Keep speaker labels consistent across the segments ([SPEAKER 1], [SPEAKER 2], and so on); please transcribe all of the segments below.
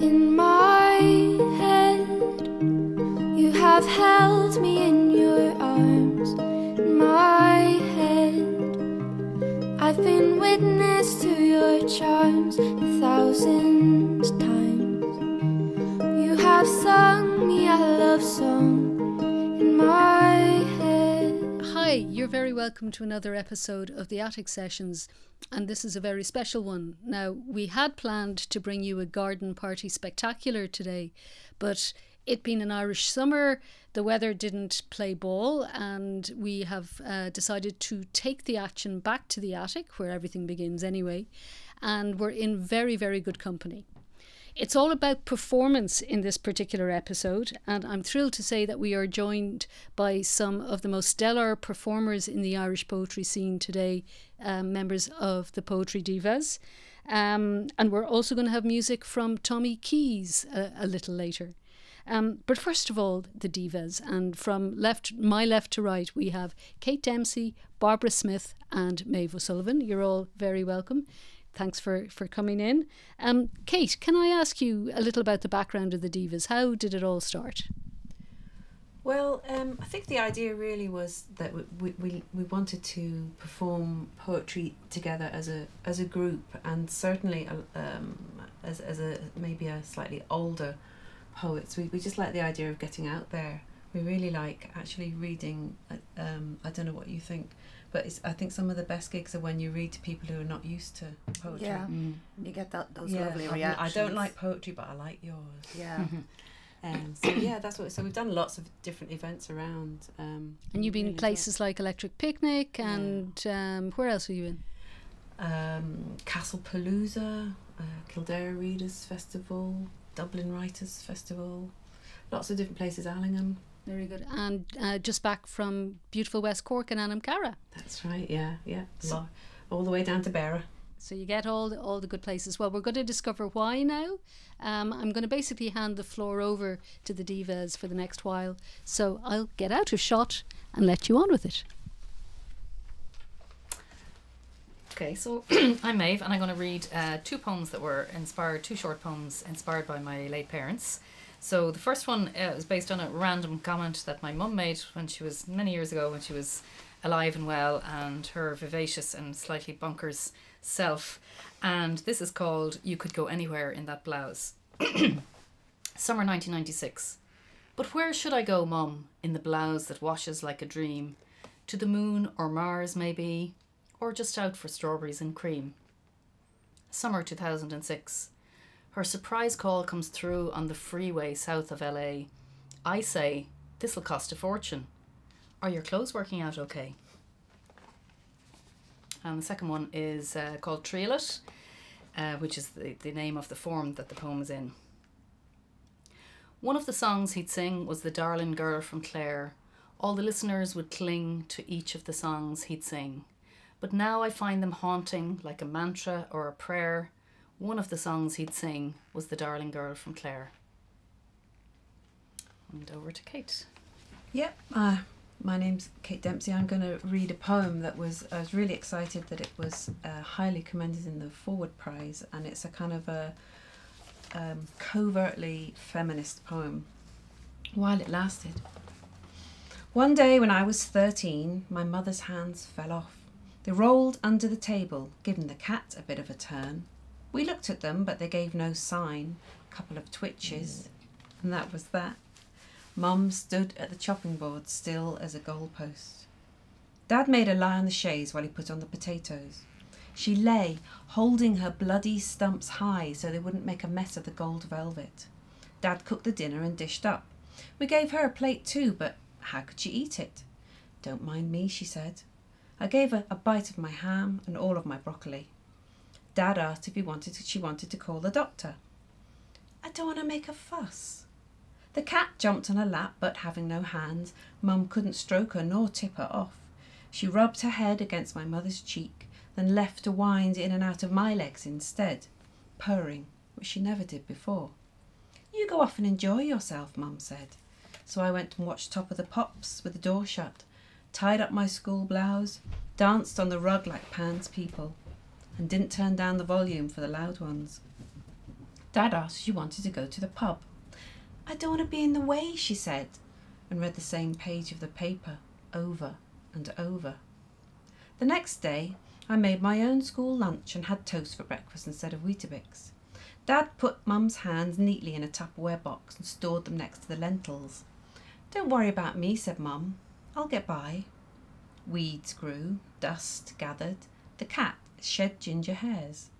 [SPEAKER 1] in my head. You have held me in your arms in my head. I've been witness to your charms a thousand times. You have sung me a love song
[SPEAKER 2] Hi, you're very welcome to another episode of the Attic Sessions, and this is a very special one. Now, we had planned to bring you a garden party spectacular today, but it being an Irish summer, the weather didn't play ball, and we have uh, decided to take the action back to the attic where everything begins anyway, and we're in very, very good company. It's all about performance in this particular episode, and I'm thrilled to say that we are joined by some of the most stellar performers in the Irish poetry scene today, um, members of the Poetry Divas. Um, and we're also going to have music from Tommy Keyes a, a little later. Um, but first of all, the divas, and from left, my left to right, we have Kate Dempsey, Barbara Smith, and Maeve O'Sullivan. You're all very welcome. Thanks for, for coming in. Um, Kate, can I ask you a little about the background of the divas? How did it all start?
[SPEAKER 3] Well, um, I think the idea really was that we, we, we wanted to perform poetry together as a as a group, and certainly um, as as a maybe a slightly older poets. We we just like the idea of getting out there. We really like actually reading. uh, Um, I don't know what you think, but it's, I think some of the best gigs are when you read to people who are not used to poetry.
[SPEAKER 4] Yeah, you get that those
[SPEAKER 3] Yeah,
[SPEAKER 4] lovely
[SPEAKER 3] I,
[SPEAKER 4] reactions.
[SPEAKER 3] I don't like poetry, but I like yours.
[SPEAKER 4] Yeah,
[SPEAKER 3] Um, so yeah, that's what. So we've done lots of different events around. Um,
[SPEAKER 2] And you've been
[SPEAKER 3] really
[SPEAKER 2] in
[SPEAKER 3] enjoyed
[SPEAKER 2] places like Electric Picnic, and um, where else are you in?
[SPEAKER 3] um, Castle Palooza, uh, Kildare Readers Festival, Dublin Writers Festival, lots of different places. Allingham.
[SPEAKER 2] Very good. And uh, just back from beautiful West Cork and Anamcara.
[SPEAKER 3] That's right. Yeah, yeah. Lo- all the way down to Beara.
[SPEAKER 2] So you get all the, all the good places. Well, we're going to discover why now. Um, I'm going to basically hand the floor over to the divas for the next while. So I'll get out of shot and let you on with it.
[SPEAKER 5] Okay, so I'm Maeve, and I'm going to read uh, two poems that were inspired, two short poems inspired by my late parents. So the first one uh, is based on a random comment that my mum made when she was many years ago, when she was alive and well, and her vivacious and slightly bonkers self. And this is called "You Could Go Anywhere in That Blouse." Summer 1996. But where should I go, Mum, in the blouse that washes like a dream? To the moon or Mars, maybe? or just out for strawberries and cream. Summer 2006. Her surprise call comes through on the freeway south of LA. I say, This'll cost a fortune. Are your clothes working out okay? And the second one is uh, called Triolet, uh, which is the, the name of the form that the poem is in. One of the songs he'd sing was The Darling Girl from Clare. All the listeners would cling to each of the songs he'd sing but now I find them haunting like a mantra or a prayer. One of the songs he'd sing was The Darling Girl from Clare. And over to Kate.
[SPEAKER 3] Yep. Uh, my name's Kate Dempsey. I'm going to read a poem that was. I was really excited that it was uh, highly commended in the Forward Prize, and it's a kind of a um, covertly feminist poem. While it lasted. One day when I was 13, my mother's hands fell off. They rolled under the table, giving the cat a bit of a turn. We looked at them, but they gave no sign. A couple of twitches, mm. and that was that. Mum stood at the chopping board, still as a goalpost. Dad made her lie on the chaise while he put on the potatoes. She lay, holding her bloody stumps high so they wouldn't make a mess of the gold velvet. Dad cooked the dinner and dished up. We gave her a plate too, but how could she eat it? Don't mind me, she said. I gave her a bite of my ham and all of my broccoli. Dad asked if he wanted to, she wanted to call the doctor. I don't want to make a fuss. The cat jumped on her lap, but having no hands, Mum couldn't stroke her nor tip her off. She rubbed her head against my mother's cheek, then left to wind in and out of my legs instead, purring, which she never did before. You go off and enjoy yourself, Mum said. So I went and watched Top of the Pops with the door shut, tied up my school blouse, danced on the rug like Pan's people, and didn't turn down the volume for the loud ones. Dad asked she wanted to go to the pub. I don't want to be in the way, she said, and read the same page of the paper over and over. The next day, I made my own school lunch and had toast for breakfast instead of Weetabix. Dad put Mum's hands neatly in a Tupperware box and stored them next to the lentils. Don't worry about me, said Mum. I'll get by. Weeds grew, dust gathered, the cat shed ginger hairs.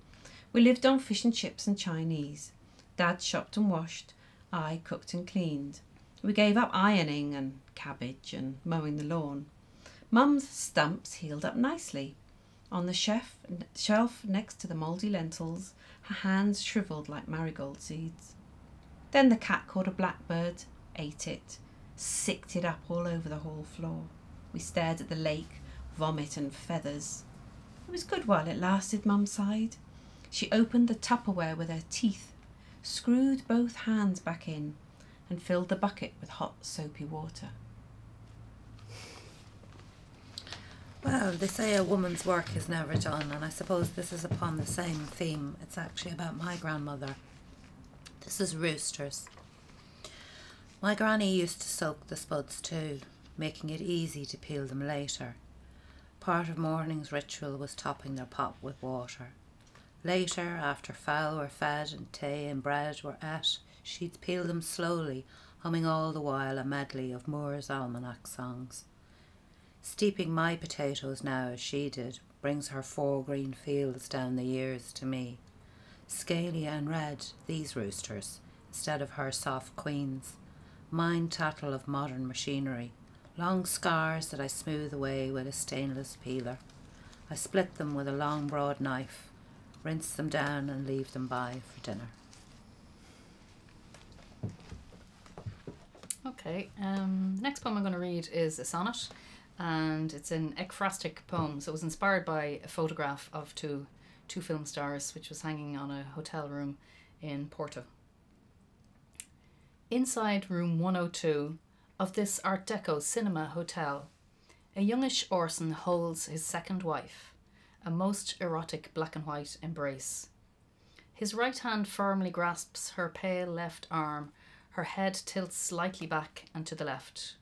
[SPEAKER 3] We lived on fish and chips and Chinese. Dad shopped and washed, I cooked and cleaned. We gave up ironing and cabbage and mowing the lawn. Mum's stumps healed up nicely. On the chef, shelf next to the mouldy lentils, her hands shriveled like marigold seeds. Then the cat caught a blackbird, ate it, sicked it up all over the hall floor. We stared at the lake, vomit and feathers. It was good while it lasted, Mum sighed. She opened the Tupperware with her teeth, screwed both hands back in, and filled the bucket with hot, soapy water.
[SPEAKER 4] Well, they say a woman's work is never done, and I suppose this is upon the same theme. It's actually about my grandmother. This is roosters. My granny used to soak the spuds too, making it easy to peel them later. Part of morning's ritual was topping their pot with water. Later, after fowl were fed and tea and bread were ate, she'd peel them slowly, humming all the while a medley of Moore's almanac songs. Steeping my potatoes now as she did brings her four green fields down the years to me. Scaly and red, these roosters, instead of her soft queens. Mine tattle of modern machinery, long scars that I smooth away with a stainless peeler. I split them with a long broad knife, rinse them down and leave them by for dinner.
[SPEAKER 5] Okay, um, next poem I'm going to read is a sonnet, and it's an ekphrastic poem. So it was inspired by a photograph of two two film stars, which was hanging on a hotel room in Porto. Inside room 102 of this Art Deco cinema hotel, a youngish Orson holds his second wife, a most erotic black and white embrace. His right hand firmly grasps her pale left arm her head tilts slightly back and to the left.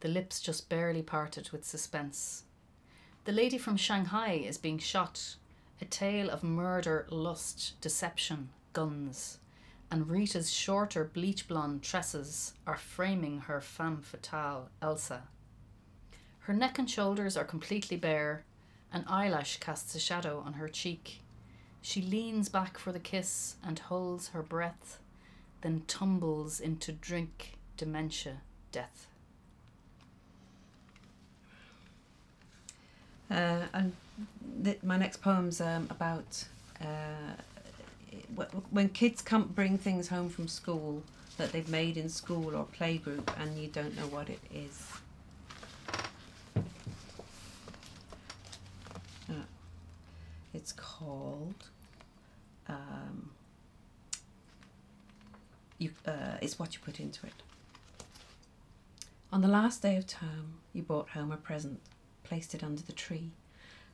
[SPEAKER 5] The lips just barely parted with suspense. The lady from Shanghai is being shot. A tale of murder, lust, deception, guns. And Rita's shorter bleach blonde tresses are framing her femme fatale, Elsa. Her neck and shoulders are completely bare. An eyelash casts a shadow on her cheek. She leans back for the kiss and holds her breath then tumbles into drink, dementia, death.
[SPEAKER 3] Uh, and my next poem's um, about uh, when kids come bring things home from school that they've made in school or playgroup and you don't know what it is. Uh, it's called um, you, uh, it's what you put into it. On the last day of term, you brought home a present, placed it under the tree,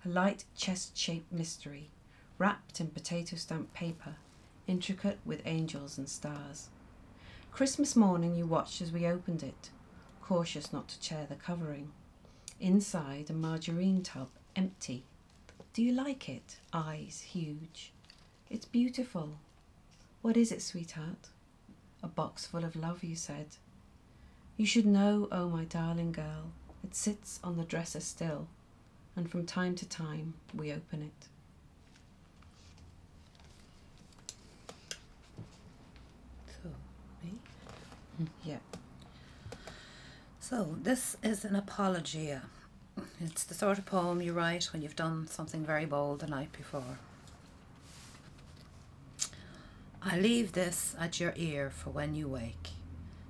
[SPEAKER 3] a light chest shaped mystery, wrapped in potato stamped paper, intricate with angels and stars. Christmas morning, you watched as we opened it, cautious not to tear the covering. Inside, a margarine tub, empty. Do you like it? Eyes huge. It's beautiful. What is it, sweetheart? A box full of love, you said. You should know, oh my darling girl, it sits on the dresser still, and from time to time we open it.
[SPEAKER 4] So, me? Mm-hmm.
[SPEAKER 3] Yeah.
[SPEAKER 4] So, this is an apologia. It's the sort of poem you write when you've done something very bold the night before. I leave this at your ear for when you wake.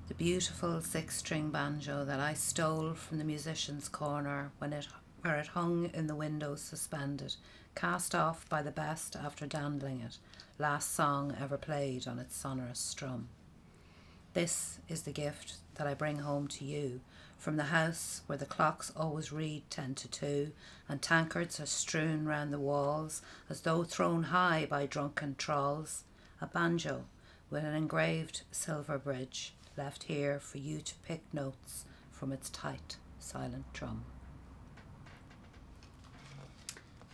[SPEAKER 4] The beautiful six string banjo that I stole from the musician's corner when it, where it hung in the window suspended, cast off by the best after dandling it, last song ever played on its sonorous strum. This is the gift that I bring home to you from the house where the clocks always read ten to two, and tankards are strewn round the walls as though thrown high by drunken trolls a banjo with an engraved silver bridge left here for you to pick notes from its tight, silent drum.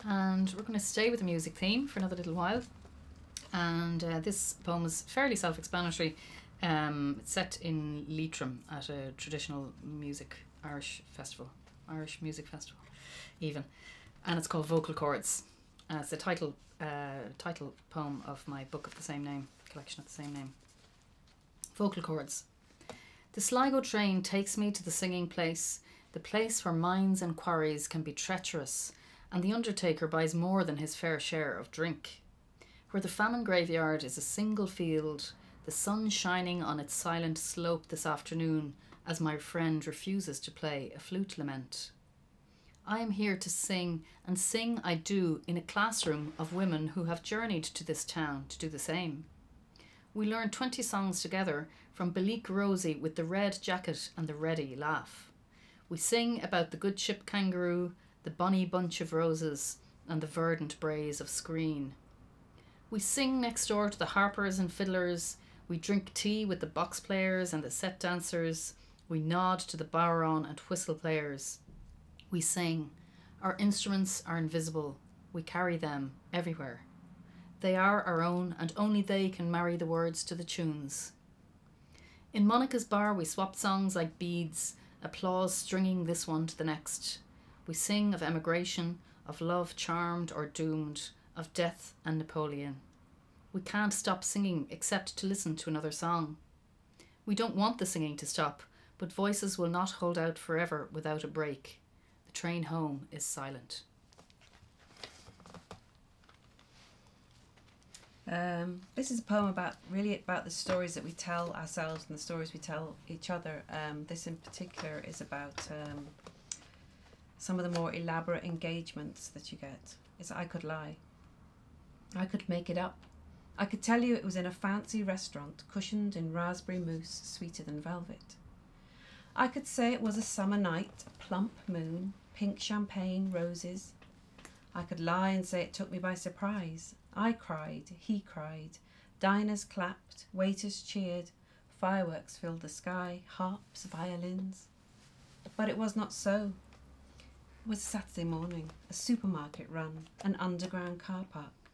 [SPEAKER 5] And we're going to stay with the music theme for another little while. And uh, this poem is fairly self explanatory. Um, it's set in Leitrim at a traditional music Irish festival, Irish music festival, even. And it's called Vocal Chords. Uh, it's the title, uh, title poem of my book of the same name, collection of the same name. Vocal Chords. The Sligo train takes me to the singing place, the place where mines and quarries can be treacherous, and the undertaker buys more than his fair share of drink. Where the famine graveyard is a single field, the sun shining on its silent slope this afternoon as my friend refuses to play a flute lament. I am here to sing, and sing I do in a classroom of women who have journeyed to this town to do the same. We learn 20 songs together from Belik Rosie with the red jacket and the ready laugh. We sing about the good ship kangaroo, the bonny bunch of roses, and the verdant braes of Skreen. We sing next door to the harpers and fiddlers. We drink tea with the box players and the set dancers. We nod to the bodhrán and whistle players. We sing. Our instruments are invisible. We carry them everywhere. They are our own, and only they can marry the words to the tunes. In Monica's bar, we swap songs like beads, applause stringing this one to the next. We sing of emigration, of love charmed or doomed, of death and Napoleon. We can't stop singing except to listen to another song. We don't want the singing to stop, but voices will not hold out forever without a break. The train home is silent.
[SPEAKER 3] Um, this is a poem about really about the stories that we tell ourselves and the stories we tell each other. Um, this in particular is about um, some of the more elaborate engagements that you get. It's I could lie. I could make it up. I could tell you it was in a fancy restaurant, cushioned in raspberry mousse sweeter than velvet. I could say it was a summer night, plump moon, pink champagne, roses. I could lie and say it took me by surprise. I cried, he cried, diners clapped, waiters cheered, fireworks filled the sky, harps, violins. But it was not so. It was Saturday morning, a supermarket run, an underground car park.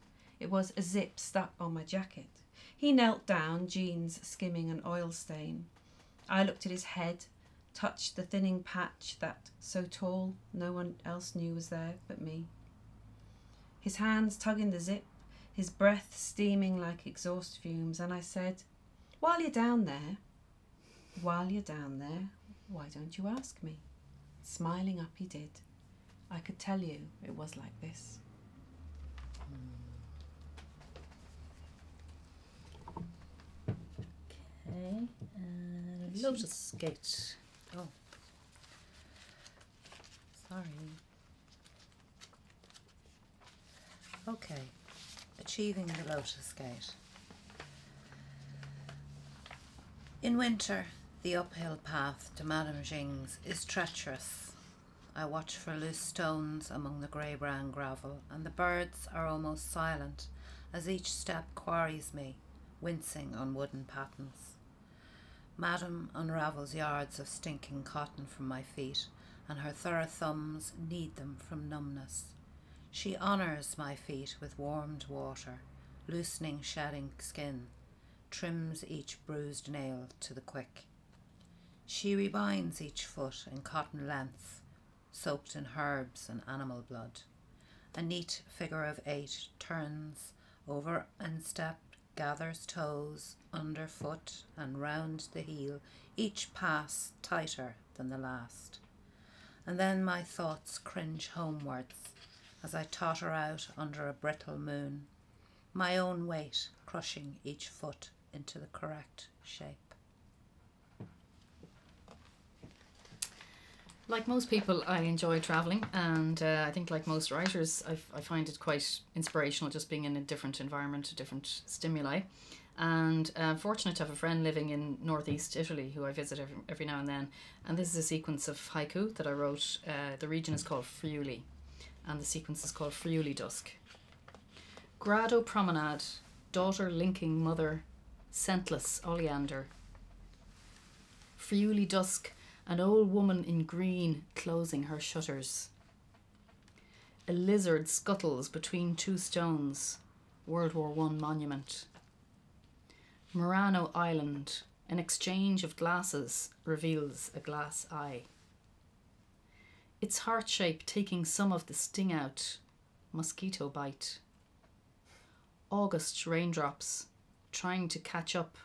[SPEAKER 3] It was a zip stuck on my jacket. He knelt down, jeans skimming an oil stain. I looked at his head, touched the thinning patch that, so tall, no one else knew was there but me. His hands tugging the zip, his breath steaming like exhaust fumes, and I said, While you're down there, while you're down there, why don't you ask me? Smiling up, he did. I could tell you it was like this.
[SPEAKER 5] Okay, uh, Lotus Gate.
[SPEAKER 4] Oh. Sorry. Okay. Achieving the Lotus Gate. In winter, the uphill path to Madame Jing's is treacherous. I watch for loose stones among the grey brown gravel, and the birds are almost silent as each step quarries me, wincing on wooden pattens. Madame unravels yards of stinking cotton from my feet, and her thorough thumbs knead them from numbness. She honours my feet with warmed water, loosening shedding skin, trims each bruised nail to the quick. She rebinds each foot in cotton length, soaked in herbs and animal blood. A neat figure of eight turns over instep, gathers toes, underfoot, and round the heel, each pass tighter than the last. And then my thoughts cringe homewards as I totter out under a brittle moon, my own weight crushing each foot into the correct shape.
[SPEAKER 5] Like most people, I enjoy traveling, and uh, I think, like most writers, I, I find it quite inspirational just being in a different environment, a different stimuli. And uh, I'm fortunate to have a friend living in northeast Italy who I visit every, every now and then. And this is a sequence of haiku that I wrote. Uh, the region is called Friuli, and the sequence is called Friuli Dusk. Grado promenade, daughter linking mother, scentless oleander. Friuli dusk, an old woman in green closing her shutters. A lizard scuttles between two stones, World War One monument. Murano Island, an exchange of glasses reveals a glass eye. Its heart shape taking some of the sting out, mosquito bite. August raindrops trying to catch up,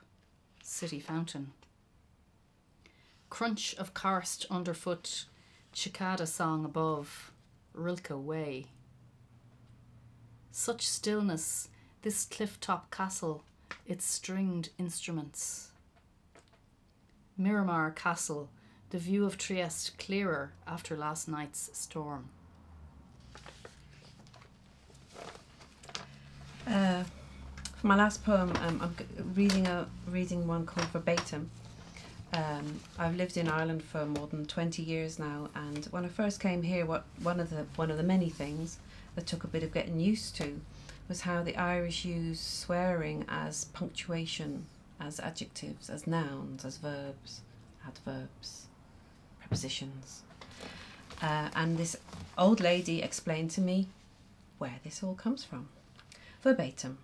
[SPEAKER 5] city fountain. Crunch of karst underfoot, cicada song above, Rilke way. Such stillness, this cliff top castle, its stringed instruments. Miramar Castle, the view of Trieste clearer after last night's storm.
[SPEAKER 3] Uh, for my last poem, um, I'm reading a reading one called Verbatim. Um, I've lived in Ireland for more than twenty years now, and when I first came here, what one of the one of the many things that took a bit of getting used to was how the Irish use swearing as punctuation, as adjectives, as nouns, as verbs, adverbs, prepositions. Uh, and this old lady explained to me where this all comes from. Verbatim.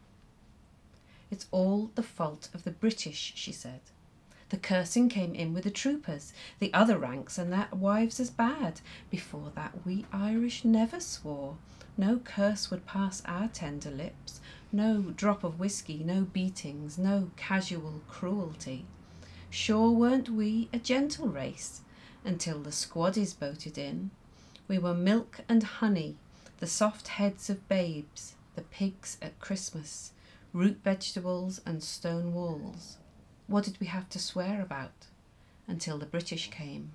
[SPEAKER 3] It's all the fault of the British, she said. The cursing came in with the troopers, the other ranks, and their wives as bad. Before that, we Irish never swore. No curse would pass our tender lips, no drop of whisky, no beatings, no casual cruelty. Sure weren't we a gentle race until the squaddies boated in? We were milk and honey, the soft heads of babes, the pigs at Christmas, root vegetables and stone walls. What did we have to swear about until the British came?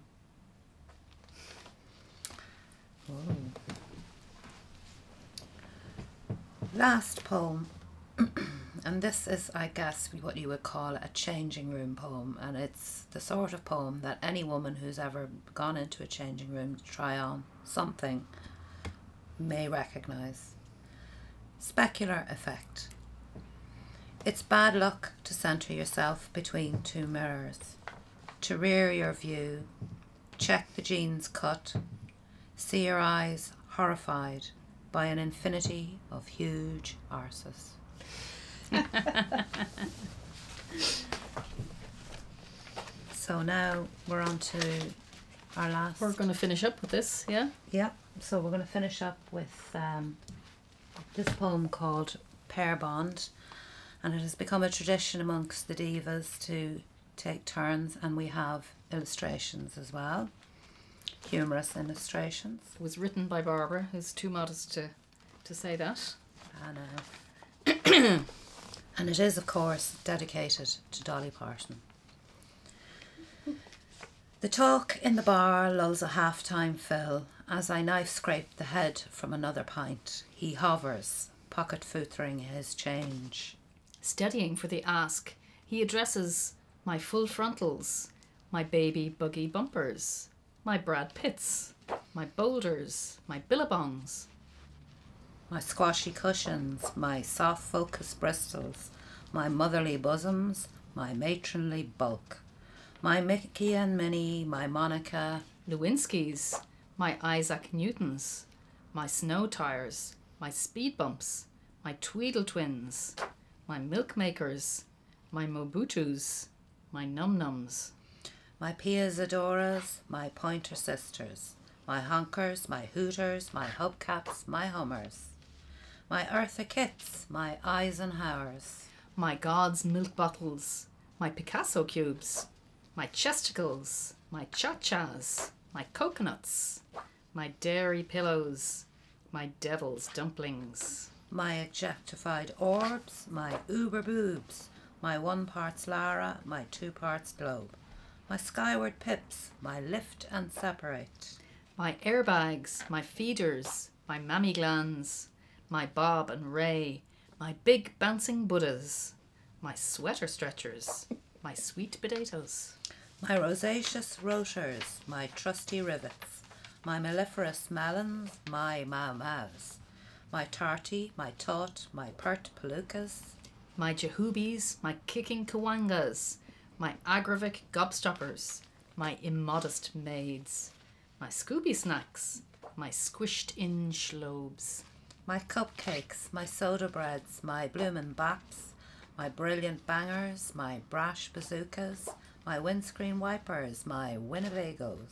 [SPEAKER 3] Oh.
[SPEAKER 4] Last poem, and this is, I guess, what you would call a changing room poem, and it's the sort of poem that any woman who's ever gone into a changing room to try on something may recognize. Specular effect. It's bad luck to centre yourself between two mirrors, to rear your view, check the jeans cut, see your eyes horrified by an infinity of huge arses. so now we're on to our last.
[SPEAKER 5] We're going to finish up with this, yeah?
[SPEAKER 4] Yeah, so we're going to finish up with um, this poem called Pair Bond, and it has become a tradition amongst the divas to take turns, and we have illustrations as well, humorous illustrations.
[SPEAKER 5] It was written by Barbara, who's too modest to, to say that.
[SPEAKER 4] And, uh, and it is, of course, dedicated to Dolly Parton. The talk in the bar lulls a half time fill as I knife scrape the head from another pint. He hovers, pocket footering his change.
[SPEAKER 5] Steadying for the ask, he addresses my full frontals, my baby buggy bumpers, my Brad Pitts, my boulders, my billabongs,
[SPEAKER 4] My squashy cushions, my soft focus bristles, my motherly bosoms, my matronly bulk, my Mickey and Minnie, my Monica,
[SPEAKER 5] Lewinsky's, my Isaac Newtons, my snow tires, my speed bumps, my Tweedle twins, my milk makers, my Mobutus, my num nums,
[SPEAKER 4] my Piazzadoras, my Pointer Sisters, my Honkers, my Hooters, my Hubcaps, my Hummers, my Eartha Kits, my Eisenhowers,
[SPEAKER 5] my God's milk bottles, my Picasso cubes, my chesticles, my cha-chas, my coconuts, my dairy pillows, my devil's dumplings.
[SPEAKER 4] My objectified orbs, my uber boobs, my one parts Lara, my two parts globe, my skyward pips, my lift and separate,
[SPEAKER 5] My airbags, my feeders, my mammy glands, my Bob and Ray, my big bouncing Buddhas, my sweater stretchers, my sweet potatoes,
[SPEAKER 4] my rosaceous rotors, my trusty rivets, my mellifluous melons, my mau maus, my tarty, my taut, my pert palookas,
[SPEAKER 5] my Jehubis, my kicking Kawangas, my Agravic gobstoppers, my immodest maids, my Scooby snacks, my squished in schlobes,
[SPEAKER 4] My cupcakes, my soda breads, my bloomin' baps, my brilliant bangers, my brash bazookas, my windscreen wipers, my Winnebagos.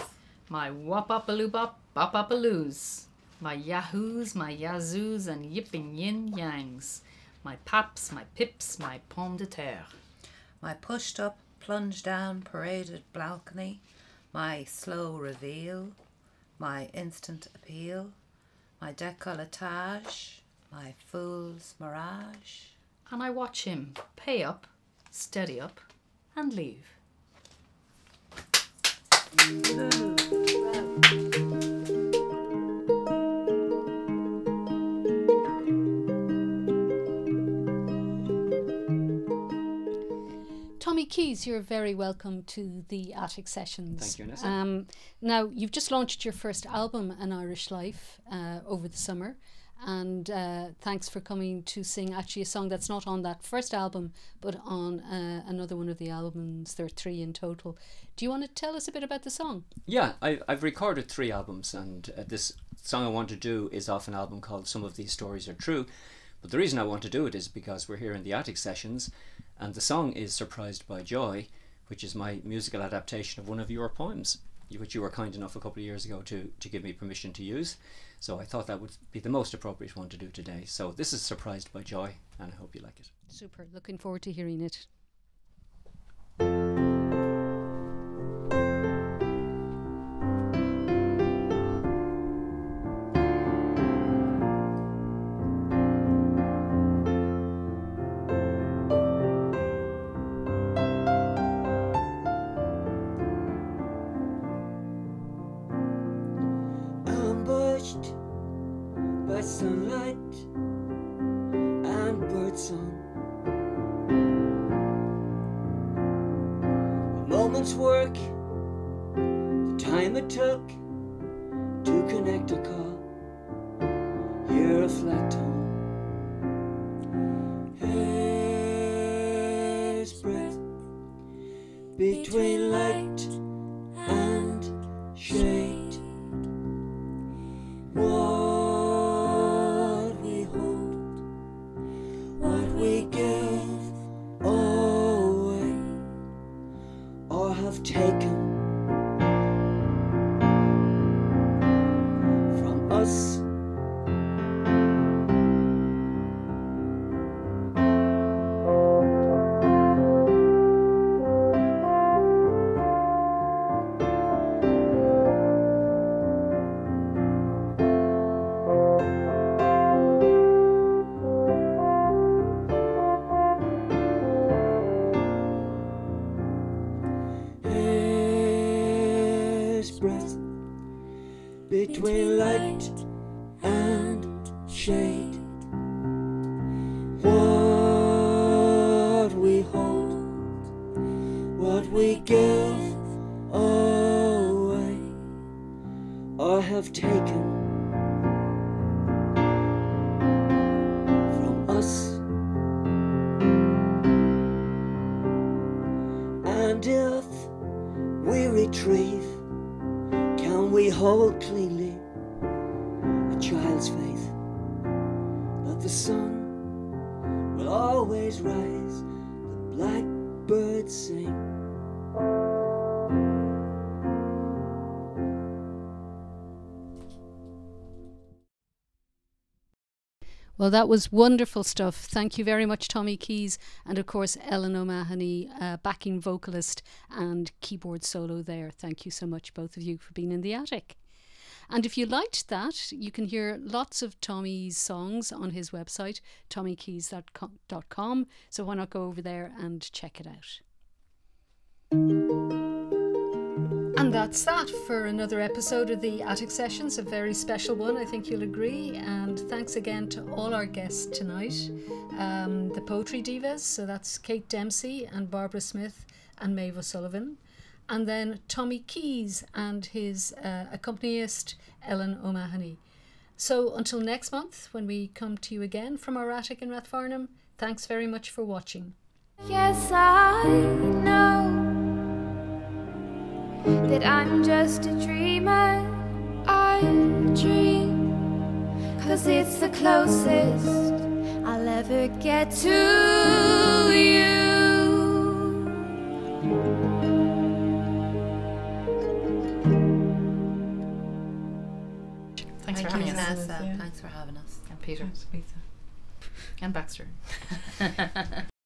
[SPEAKER 5] my wop-up-a-loo-bop, bop-up-a-loos, my yahoos, my yazoos, and yipping yin yangs, my paps, my pips, my pomme de terre.
[SPEAKER 4] My pushed up, plunged down, paraded balcony, my slow reveal, my instant appeal, my decolletage, my fool's mirage.
[SPEAKER 5] And I watch him pay up, steady up, and leave.
[SPEAKER 2] Tommy Keyes, you're very welcome to the Attic Sessions.
[SPEAKER 6] Thank you, Nessa.
[SPEAKER 2] Um, now, you've just launched your first album, An Irish Life, uh, over the summer. And uh, thanks for coming to sing actually a song that's not on that first album, but on uh, another one of the albums. There are three in total. Do you want to tell us a bit about the song?
[SPEAKER 6] Yeah, I, I've recorded three albums, and uh, this song I want to do is off an album called Some of These Stories Are True. But the reason I want to do it is because we're here in the Attic Sessions, and the song is Surprised by Joy, which is my musical adaptation of one of your poems, which you were kind enough a couple of years ago to, to give me permission to use. So I thought that would be the most appropriate one to do today. So this is Surprised by Joy, and I hope you like it.
[SPEAKER 2] Super. Looking forward to hearing it.
[SPEAKER 7] Time it took to connect a call. Hear a flat tone. Hair's breadth between light between light that the sun will always rise, the blackbirds sing.
[SPEAKER 2] Well, that was wonderful stuff. Thank you very much, Tommy Keyes, and of course, Ellen O'Mahony, uh, backing vocalist and keyboard solo there. Thank you so much, both of you, for being in the attic. And if you liked that, you can hear lots of Tommy's songs on his website, tommykeyes.com. So why not go over there and check it out? And that's that for another episode of the Attic Sessions, a very special one, I think you'll agree. And thanks again to all our guests tonight um, the Poetry Divas, so that's Kate Dempsey and Barbara Smith and Maeve O'Sullivan. And then Tommy Keyes and his uh, accompanist Ellen O'Mahony. So until next month, when we come to you again from our attic in Rathfarnham, Thanks very much for watching.
[SPEAKER 1] Yes, I know that I'm just a dreamer. I dream, cause it's the closest I'll ever get to you.
[SPEAKER 5] For us.
[SPEAKER 3] Yeah.
[SPEAKER 4] Thanks for having us.
[SPEAKER 5] And
[SPEAKER 3] Peter.
[SPEAKER 5] And Baxter.